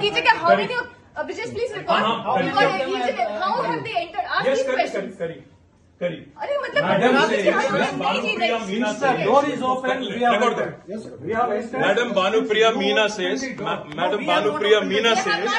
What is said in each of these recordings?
कीजिए कि how many Abhijit, please record. Uh -huh. Record. How have they entered? Ask yes, these correct, questions. Correct, correct. Madam अरे मतलब madam Meena says. Record that. Yes, sir. Madam Bhanupriya Meena says. Madam Bhanupriya Meena says.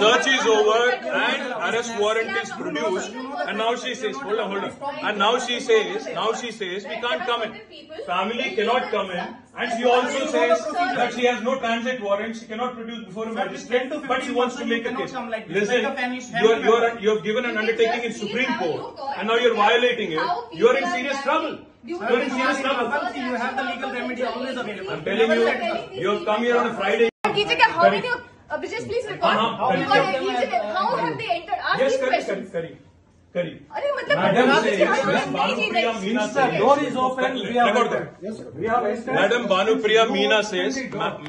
Search is over and arrest warrant is produced. And now she says, hold on, hold on. And now she says, now she says, we can't come in. Family cannot come in. And she also says that she has no transit warrant, she cannot produce before a magistrate, but she wants to make a case. Listen, you, are, you, are, you have given an undertaking in Supreme Court and now you're violating it, you're in serious trouble. You're in serious trouble. You have the legal remedy always available. I'm telling you, you've come here on a Friday. How many of, please record. Uh-huh. How have they entered? Ask yes, these. Correct, correct. Madam Bhanu Priya Meena says,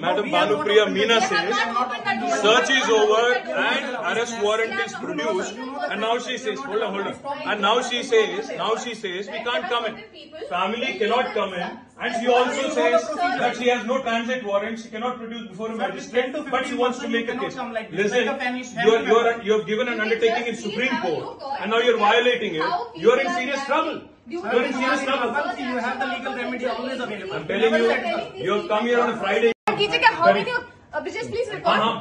Madam Bhanu Priya Meena says, search is over and arrest warrant is produced. And now she says, hold on, hold on. And now she says, now she says, we can't come in. Family cannot come in. And she also says that she has no transit warrant, she cannot produce before a magistrate, but she wants to make a case. Like Listen, you you are, you have given an undertaking in Supreme Court, and now you are violating it. You are in serious trouble. You are in serious trouble. You have the legal remedy always available. I'm telling you, you have come here on a Friday. How many? Abhijit, please record. Uh-huh.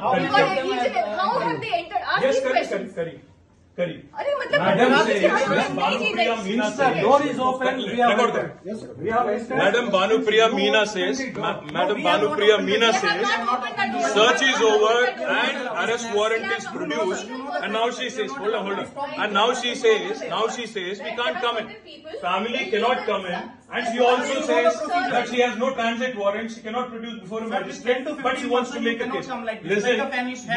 How have they entered? Ask these questions. करी करी करी अरे मतलब Madam आप says, इसके हाथ में Madam नहीं जी Banupriya रही। Meena Sir, says, door is open. We have Record entered. that. Yes, sir. We have entered. Madam Banupriya Meena says, Ma- Madam Banupriya Meena They have says, not opened the door. search is over and arrest warrant is produced. And now she says, hold on, hold on. And now she says, now she says, we can't come in. Family cannot come in. And she also says that she has no transit warrant, she cannot produce before a magistrate, but she wants to make a case. Listen,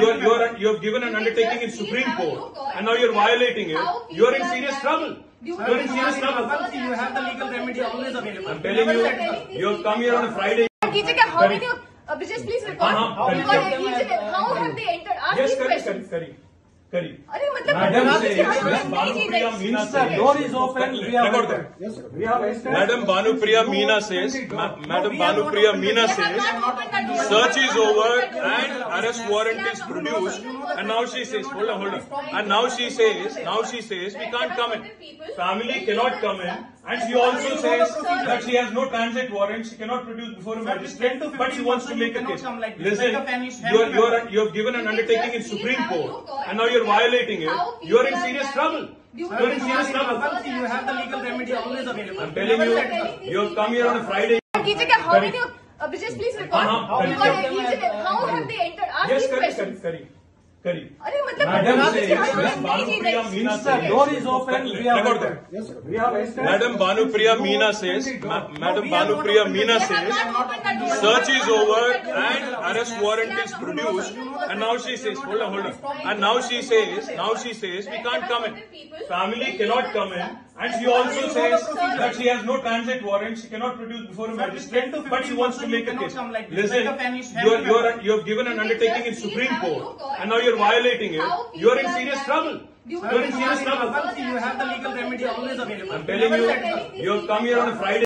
you are, you are, you have given an undertaking in Supreme Court, and now you are violating it. You are in serious trouble. You are in serious trouble. You have the legal remedy always available. I'm telling you, you have come here on a Friday. How Abhijit, uh, please record. Uh-huh. How have they entered? Ask these questions. करी करी करी अरे मतलब Madam आप इसके says, हाथ में Madam नहीं जी Banupriya रही। Meena Sir, says, door is open. We have Record entered. that. Yes, sir. We have entered. Madam Banupriya Meena says, Ma- Madam Banupriya Meena They says, have not opened the door. search is over and arrest warrant is produced. And now she says, hold on, hold on. And now she says, now she says, we can't come in. Family cannot come in. And she also says that she has no transit warrant. She cannot produce before a magistrate. But she wants to make a case. Listen, you are, you are, you have given an undertaking in Supreme Court. and now you're violating it, you're in serious trouble. You're in serious trouble. You have the legal remedy always available. I'm telling you, you have come here on a Friday. How did you, Abhijit, please record. Uh-huh. How have they entered? Ask these questions. करी करी करी अरे मतलब Madam आप इसके says, हाथ में Madam नहीं जी Banupriya रही। Meena Sir, says, door is open. We have Record entered. that. Yes, sir. We have entered. Madam Banupriya Meena says, Ma- Madam Banupriya Meena They have says, not opened the door. search is over and arrest warrant is produced. And now she says, hold on, hold on. And now she says, now she says, we can't come in. Family cannot come in. And she also says that she has no transit warrant. She cannot produce before a magistrate. But she wants to make a case. Listen, you are, you are, you have given an undertaking in Supreme Court. And now you're violating it. You are in serious trouble. You're in serious trouble. You have the legal remedy always available. I'm telling you, you have come here on a Friday.